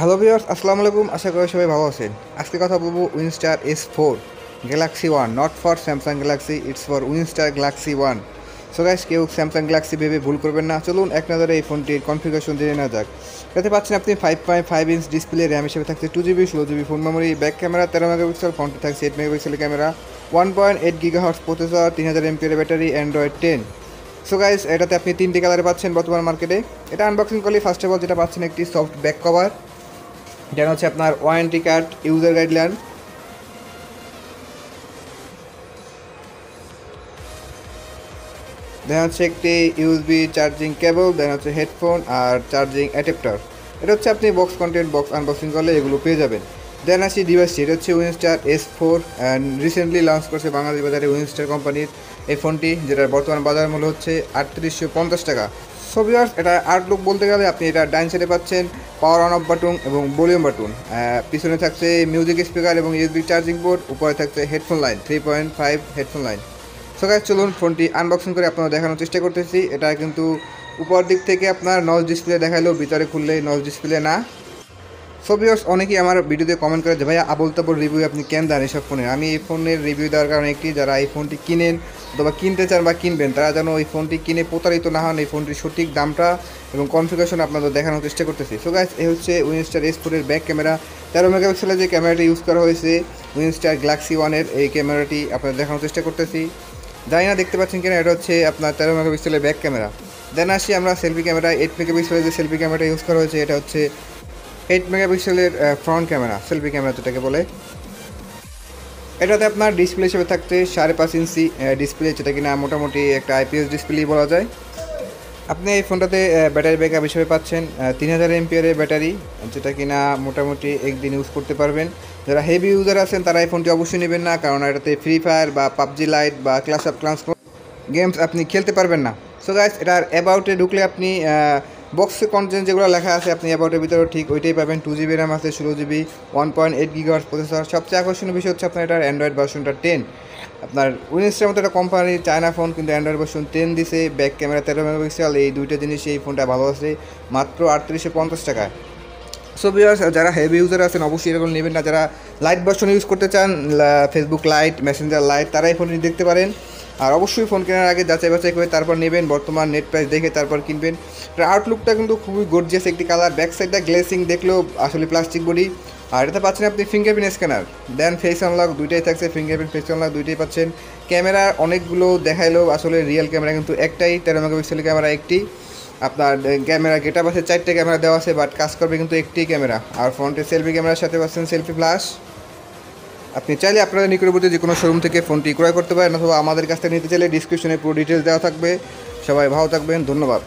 Hello viewers আসসালামু আলাইকুম আশা করি সবাই ভালো আছেন। আজকে কথা বলব Winstar S four galaxy one not for Samsung Galaxy it's for Winstar galaxy one so guys কেউ স্যামসাং গ্যালাক্সি ভেবে ভুল করবেন না। চলুন, এক নজরে এই ফোনটির কনফিগারেশন জেনে নেওয়া যাক। এতে পাচ্ছেন আপনি five point five inch display RAM হিসেবে থাকছে টু জিবি ষোলো GB phone memory back camera তেরো মেগাপিক্সেল ফোনটি থাকছে eight megapixel camera one point eight giga hertz processor তিন হাজার এমপিএর battery Android ten so guys এটাতে আপনি তিনটি কালারে পাচ্ছেন বর্তমান মার্কেটে এটা আনবক্সিং করলে ফার্স্ট অফ অল যেটা পাচ্ছেন একটি সফট ব্যাক কভার এটা হচ্ছে আপনার warranty card user guideline then হচ্ছে একটি ইউএসবি চার্জিং কেবল দেন হচ্ছে হেডফোন আর চার্জিং অ্যাডাপ্টার এটা হচ্ছে আপনি বক্স কন্টেন্ট বক্স আনবক্সিং করলে এগুলো পেয়ে যাবেন। দেন আসি ডিভাইসটি এটা হচ্ছে Winstar S four recently launch করছে বাংলাদেশ বাজারে উইনস্টার কোম্পানির এই ফোনটি যেটার বর্তমান বাজার মূল্য হচ্ছে আটত্রিশশো পঞ্চাশ টাকা। সো ভিউয়ার্স এটা আউটলুক বলতে গেলে আপনি এটা ডাইন সাইডে পাচ্ছেন পাওয়ার অন অফ বাটন এবং ভলিউম বাটন পিছনে থাকছে মিউজিক স্পিকার এবং ইউএসবি চার্জিং বোর্ড উপরে থাকছে headphone line three point five headphone line so guys চলুন ফোনটি আনবক্সিং করে আপনারা দেখানোর চেষ্টা করতেছি। এটা কিন্তু উপর দিক থেকে আপনার নজ ডিসপ্লে দেখাইলেও ভিতরে খুললে নজ ডিসপ্লে না। সো ভিউয়ার্স অনেকেই আমার ভিডিওতে কমেন্ট করে যে, ভাইয়া, আবল তাবল রিভিউ আপনি কেন দেন এসব ফোনের আমি এই ফোনের রিভিউ দেওয়ার কারণে একটি যারা এই ফোনটি কিনেন অথবা কিনতে চান বা কিনবেন, তারা যেন ওই ফোনটি কিনে প্রতারিত না হন, এই ফোনটির সঠিক দামটা এবং কনফিগারেশন আপনাদের দেখানোর চেষ্টা করতেছি। সো গাইস এই হচ্ছে উইনস্টার এস ফোরের ব্যাক ক্যামেরা তেরো মেগাপিক্সেলের যে ক্যামেরাটি ইউজ করা হয়েছে উইনস্টার গ্যালাক্সি ওয়ানের এই ক্যামেরাটি আপনাদের দেখানোর চেষ্টা করতেছি। জানি না, দেখতে পাচ্ছেন কিনা, এটা হচ্ছে আপনার তেরো মেগাপিক্সেলের ব্যাক ক্যামেরা দেন আসি আমরা সেলফি ক্যামেরা এইট মেগাপিক্সেলের যে সেলফি ক্যামেরাটা ইউজ করা হয়েছে, এটা হচ্ছে এইট মেগাপিক্সেলের ফ্রন্ট ক্যামেরা সেলফি ক্যামেরা যেটাকে বলে। এটাতে আপনার ডিসপ্লে হিসেবে থাকতে সাড়ে পাঁচ ইঞ্চি ডিসপ্লে যেটা কিনা মোটামুটি একটা আইপিএস ডিসপ্লেই বলা যায়। আপনি এই ফোনটাতে ব্যাটারি ব্যাকআপ হিসেবে পাচ্ছেন তিন হাজার এমপিয়ারের ব্যাটারি যেটা কিনা মোটামুটি একদিন ইউজ করতে পারবেন। যারা হেভি ইউজার আছেন, তারা এই ফোনটি অবশ্যই নেবেন না, কারণ এটাতে ফ্রি ফায়ার বা পাবজি লাইট বা ক্লাস অফ ক্লাস গেমস আপনি খেলতে পারবেন না। সো গাইস এটার অ্যাবাউটে ঢুকলে আপনি বক্সে কন্টেন্ট যেগুলো লেখা আছে, আপনি অ্যাবাউটের ভিতরেও ঠিক ওইটাই পাবেন। টু জিবি র্যাম আছে, ষোলো GB one point eight gigahertz processor সবচেয়ে আকর্ষণীয় বিষয় হচ্ছে আপনার এটার অ্যান্ড্রয়েড ভার্সনটা টেন আপনার উইনস্টার মতো একটা কোম্পানির চায়না ফোন কিন্তু অ্যান্ড্রয়েড ভার্সন টেন দিছে। ব্যাক ক্যামেরা তেরো মেগাপিক্সেল এই দুইটা জিনিস এই ফোনটা ভালো আছে, মাত্র আটত্রিশশো পঞ্চাশ টাকায় সো ভিউয়ার্স যারা হেভি ইউজার আছেন, অবশ্যই এরকম নেবেন না। যারা লাইট ভার্সন ইউজ করতে চান ফেসবুক লাইট মেসেঞ্জার লাইট তারা এই ফোনটি দেখতে পারেন। আর অবশ্যই ফোন কেনার আগে যাচাই বাছাই করে তারপর নেবেন, বর্তমান নেট প্রাইস দেখে তারপর কিনবেন। আউটলুকটা কিন্তু খুবই গর্জিয়াস একটি কালার ব্যাক সাইডটা গ্লেসিং দেখলেও আসলে প্লাস্টিক বডি আর এটাতে পাচ্ছেন আপনি fingerprint scanner then face unlock দুইটাই থাকছে ফিঙ্গারপ্রিন্ট ফেস আনলক দুইটাই পাচ্ছেন। ক্যামেরা অনেকগুলো দেখাইলেও আসলে রিয়েল ক্যামেরা কিন্তু একটাই, তেরো মেগাপিক্সেল ক্যামেরা একটি। আপনার ক্যামেরা গেটা আছে, চারটে ক্যামেরা দেওয়া আছে বাট কাজ করবে কিন্তু একটি ক্যামেরা আর ফ্রন্টে সেলফি ক্যামেরার সাথে পাচ্ছেন সেলফি ফ্ল্যাশ আপনি চাইলে আপনাদের নিকটবর্তী যে কোনো শোরুম থেকে ফোনটি ক্রয় করতে পারেন অথবা আমাদের কাছ থেকে নিতে চাইলে ডিসক্রিপশনে পুরো ডিটেলস দেওয়া থাকবে। সবাই ভালো থাকবেন, ধন্যবাদ।